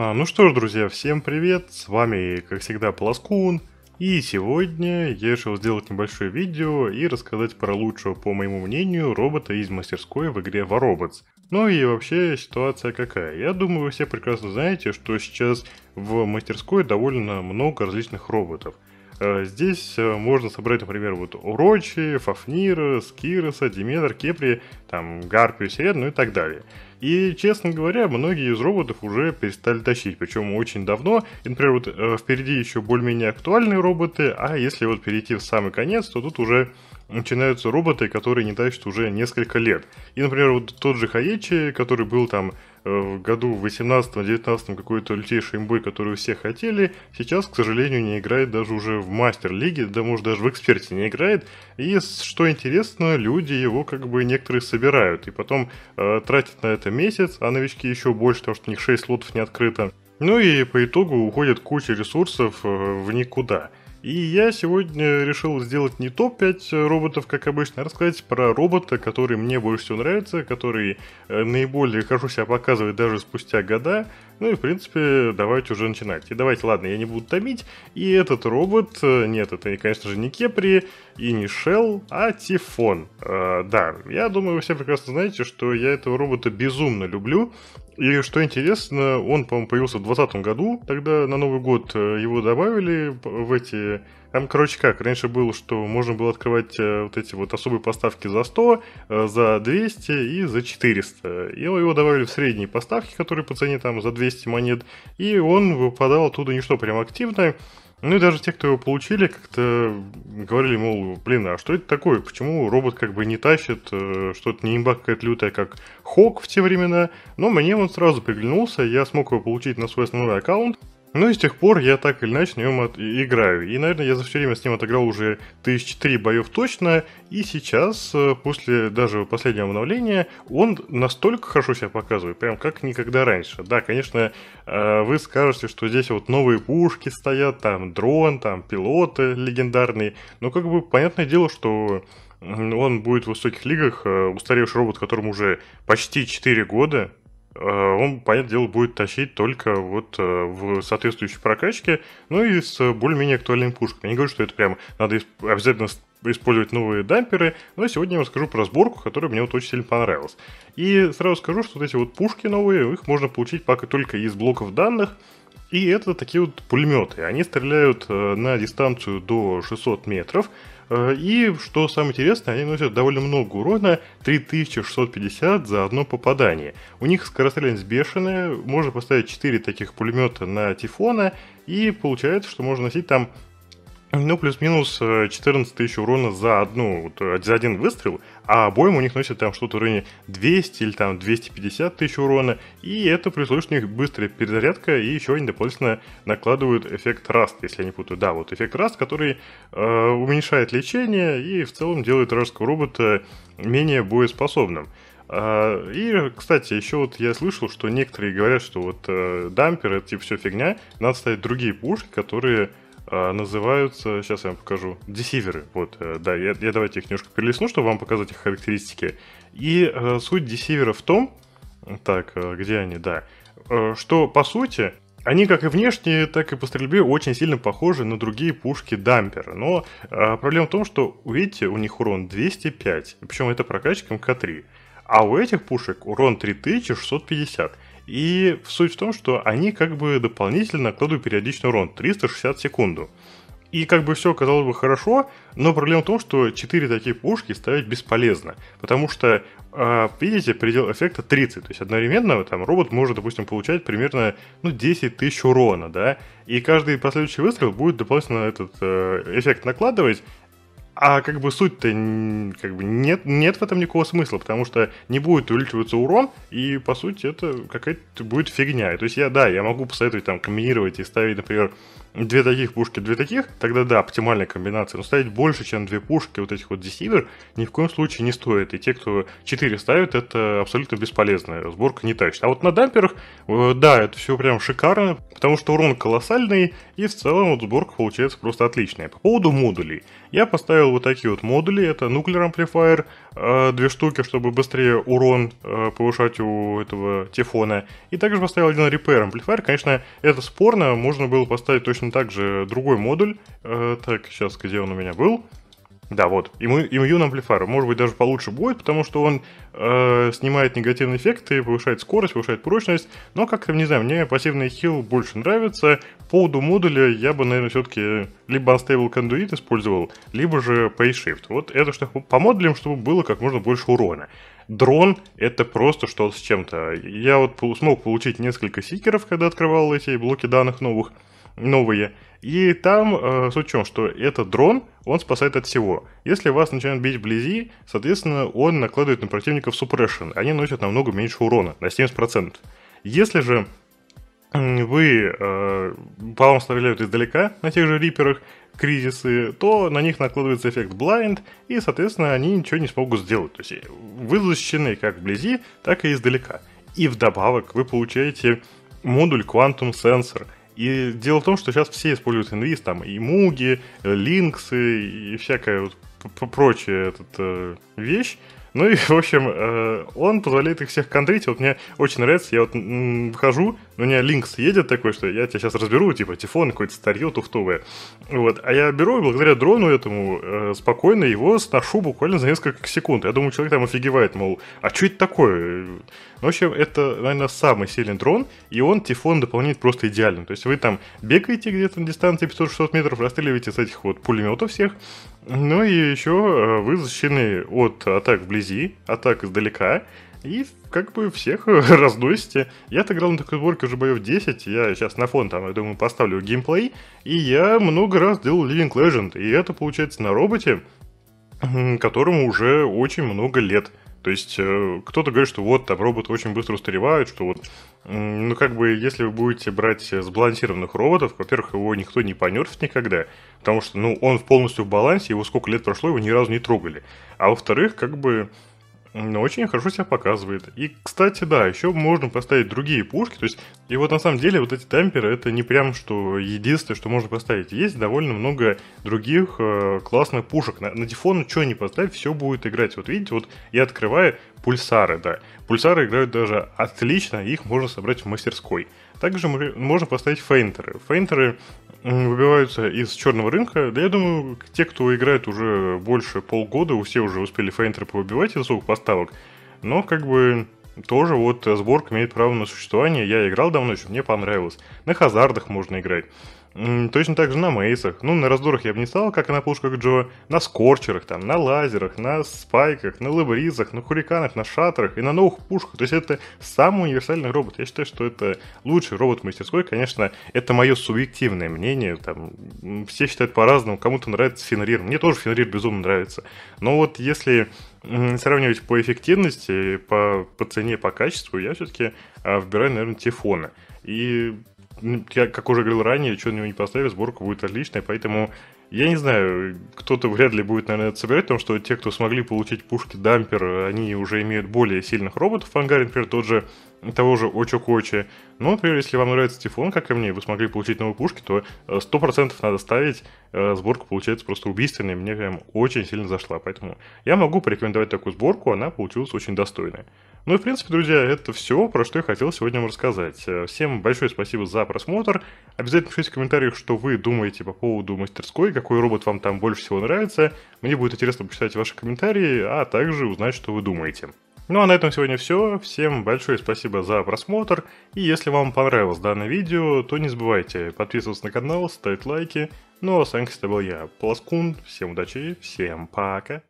А, ну что ж, друзья, всем привет, с вами, как всегда, Пласкун, и сегодня я решил сделать небольшое видео и рассказать про лучшего, по моему мнению, робота из мастерской в игре Robots. Ну и вообще ситуация какая? Я думаю, вы все прекрасно знаете, что сейчас в мастерской довольно много различных роботов. Э, здесь э, можно собрать, например, вот Урочи, Фафнира, Скироса, Диметр, Кепри, там, Гарпию, Сирен, ну и так далее. И, честно говоря, многие из роботов уже перестали тащить, причем очень давно. И, например, вот э, впереди еще более-менее актуальные роботы, а если вот перейти в самый конец, то тут уже начинаются роботы, которые не тащат уже несколько лет. И, например, вот тот же Хаечи, который был там в году в 18-19 какой-то лютейший имбой, который все хотели, сейчас, к сожалению, не играет даже уже в мастер-лиге, да может даже в эксперте не играет. И, что интересно, люди его как бы некоторые собирают, и потом э, тратят на это месяц, а новички еще больше, потому что у них 6 слотов не открыто. Ну и по итогу уходит куча ресурсов э, в никуда. И я сегодня решил сделать не топ-5 роботов, как обычно, а рассказать про робота, который мне больше всего нравится, который э, наиболее хорошо себя показывает даже спустя года. Ну и, в принципе, давайте уже начинать. И давайте, ладно, я не буду томить. И этот робот, э, нет, это, конечно же, не Кепри и не Шелл, а Тифон. Э, да, я думаю, вы все прекрасно знаете, что я этого робота безумно люблю. И что интересно, он, по-моему, появился в 2020 году, тогда на Новый год э, его добавили в эти... Там, короче, как, раньше было, что можно было открывать э, вот эти вот особые поставки за 100, э, за 200 и за 400. И его добавили в средние поставки, которые по цене там за 200 монет, и он выпадал оттуда не что прям активно, ну и даже те, кто его получили, как-то говорили, мол, блин, а что это такое? Почему робот как бы не тащит, э, что-то не имба какая-то лютая, как Хок в те времена? Но мне он сразу приглянулся, я смог его получить на свой основной аккаунт. Ну и с тех пор я так или иначе на нем от... играю. И, наверное, я за все время с ним отыграл уже тысяч три боев точно. И сейчас, э, после даже последнего обновления, он настолько хорошо себя показывает, прям как никогда раньше. Да, конечно, э, вы скажете, что здесь вот новые пушки стоят, там дрон, там пилоты легендарные. Но как бы понятное дело, что он будет в высоких лигах, э, устаревший робот, которому уже почти 4 года, он, понятное дело, будет тащить только вот э, в соответствующей прокачке, ну и с более-менее актуальными пушками. Я не говорю, что это прям надо обязательно использовать новые дамперы, но сегодня я вам расскажу про сборку, которая мне вот очень сильно понравилась. И сразу скажу, что вот эти вот пушки новые, их можно получить пока только из блоков данных, и это такие вот пулеметы. Они стреляют э, на дистанцию до 600 метров, Э, и, что самое интересное, они носят довольно много урона, 3650 за одно попадание. У них скорострельность бешеная, можно поставить 4 таких пулемета на Тифона, и получается, что можно носить там ну, плюс-минус 14 э, тысяч урона за одну, вот, э, за один выстрел, а обоим у них носят там что-то в районе 200 или там 250 тысяч урона, и это при условии, что у них быстрая перезарядка, и еще они дополнительно накладывают эффект раст, если я не путаю. Да, вот эффект раст, который э, уменьшает лечение и в целом делает вражеского робота менее боеспособным. Uh, и, кстати, еще вот я слышал, что некоторые говорят, что вот uh, дампер это типа все фигня, надо ставить другие пушки, которые а, называются, сейчас я вам покажу, десиверы. Вот, э, да, я, я давайте их немножко перелистну, чтобы вам показать их характеристики. И э, суть десивера в том, так, э, где они, да, э, что по сути они как и внешне, так и по стрельбе очень сильно похожи на другие пушки дампера. Но э, проблема в том, что, видите, у них урон 205, причем это прокачка МК-3. А у этих пушек урон 3650. И суть в том, что они как бы дополнительно накладывают периодичный урон 360 секунду. И как бы все казалось бы хорошо, но проблема в том, что 4 такие пушки ставить бесполезно. Потому что, э, видите, предел эффекта 30. То есть одновременно там робот может, допустим, получать примерно ну, 10 тысяч урона, да. И каждый последующий выстрел будет дополнительно этот э, эффект накладывать, а как бы суть-то как бы нет, нет в этом никакого смысла, потому что не будет увеличиваться урон, и по сути это какая-то будет фигня. То есть я, да, я могу посоветовать там комбинировать и ставить, например, две таких пушки, две таких, тогда да, оптимальная комбинация. Но ставить больше, чем две пушки вот этих вот десивер ни в коем случае не стоит. И те, кто 4 ставят, это абсолютно бесполезно. Сборка не тащит. А вот на дамперах, э, да, это все прям шикарно, потому что урон колоссальный, и в целом вот сборка получается просто отличная. По поводу модулей. Я поставил поставил вот такие вот модули. Это Nuclear Amplifier, э, две штуки, чтобы быстрее урон э, повышать у этого Тифона. И также поставил один Repair Amplifier. Конечно, это спорно, можно было поставить точно так же другой модуль. Так, сейчас, где он у меня был? Да, вот, Immune Amplifier, может быть, даже получше будет, потому что он э, снимает негативные эффекты, повышает скорость, повышает прочность, но как-то, не знаю, мне пассивный хил больше нравится. По поводу модуля я бы, наверное, все-таки либо Unstable Conduit использовал, либо же Pay Shift. Вот это что по модулям, чтобы было как можно больше урона. Дрон — это просто что-то с чем-то. Я вот смог получить несколько сикеров, когда открывал эти блоки данных новых, новые, и там э, суть в чем, что этот дрон, он спасает от всего. Если вас начинают бить вблизи, соответственно, он накладывает на противников suppression. Они носят намного меньше урона, на 70%. Если же вы э, по вам стреляют издалека на тех же риперах, кризисы, то на них накладывается эффект blind, и, соответственно, они ничего не смогут сделать. То есть вы защищены как вблизи, так и издалека. И вдобавок вы получаете модуль Quantum Sensor – и дело в том, что сейчас все используют инвиз, там и муги, линксы и всякая вот прочая этот, э, вещь. Ну и, в общем, э, он позволяет их всех контрить. Вот мне очень нравится, я вот выхожу, у меня Линкс едет такой, что я тебя сейчас разберу, типа, тифон какой-то старье туфтовое. Вот. А я беру, и благодаря дрону этому, э, спокойно его сношу буквально за несколько секунд. Я думаю, человек там офигевает, мол, а что это такое? В общем, это, наверное, самый сильный дрон, и он тифон дополняет просто идеально. То есть вы там бегаете где-то на дистанции 500-600 метров, расстреливаете с этих вот пулеметов всех, ну и еще э, вы защищены от атак вблизи, атак издалека, и как бы всех разносите. Я отыграл на такой сборке уже боев 10, я сейчас на фон там, я думаю, поставлю геймплей, и я много раз делал Living Legend, и это получается на роботе, которому уже очень много лет. То есть э, кто-то говорит, что вот там роботы очень быстро устаревают, что вот, ну как бы, если вы будете брать сбалансированных роботов, во-первых, его никто не понерфит никогда, потому что, ну, он полностью в балансе, его сколько лет прошло, его ни разу не трогали. А во-вторых, как бы, очень хорошо себя показывает. И, кстати, да, еще можно поставить другие пушки. То есть, и вот на самом деле вот эти дамперы это не прям что единственное, что можно поставить. Есть довольно много других э, классных пушек. На, на дифон что не поставить, все будет играть. Вот видите, вот я открываю пульсары, да. Пульсары играют даже отлично, их можно собрать в мастерской. Также можно поставить фейнтеры. Фейнтеры выбиваются из черного рынка. Да я думаю, те, кто играет уже больше полгода, все уже успели фейнтеры повыбивать из звук поставок. Но как бы тоже вот сборка имеет право на существование. Я играл давно еще, мне понравилось. На хазардах можно играть. Точно так же на мейсах. Ну, на раздорах я бы не стал, как и на пушках Джо. На скорчерах, там, на лазерах, на спайках, на лабризах, на хуриканах, на шаттерах и на новых пушках. То есть это самый универсальный робот. Я считаю, что это лучший робот мастерской. Конечно, это мое субъективное мнение. Там, все считают по-разному. Кому-то нравится Фенрир. Мне тоже Фенрир безумно нравится. Но вот если сравнивать по эффективности, по, по цене, по качеству, я все-таки а, выбираю, наверное, Тифона. И я, как уже говорил ранее, что на него не поставили, сборка будет отличная, поэтому я не знаю, кто-то вряд ли будет, наверное, это собирать, потому что те, кто смогли получить пушки Дампер, они уже имеют более сильных роботов в ангаре, например, тот же того же Очо Кочи. Но, например, если вам нравится Тифон, как и мне, вы смогли получить новые пушки, то 100% надо ставить. Э, сборка получается просто убийственная, мне прям очень сильно зашла. Поэтому я могу порекомендовать такую сборку, она получилась очень достойная. Ну и, в принципе, друзья, это все, про что я хотел сегодня вам рассказать. Э, всем большое спасибо за просмотр. Обязательно пишите в комментариях, что вы думаете по поводу мастерской, какой робот вам там больше всего нравится. Мне будет интересно почитать ваши комментарии, а также узнать, что вы думаете. Ну а на этом сегодня все. Всем большое спасибо за просмотр. И если вам понравилось данное видео, то не забывайте подписываться на канал, ставить лайки. Ну а с вами, кстати, был я, Пласкун. Всем удачи, всем пока.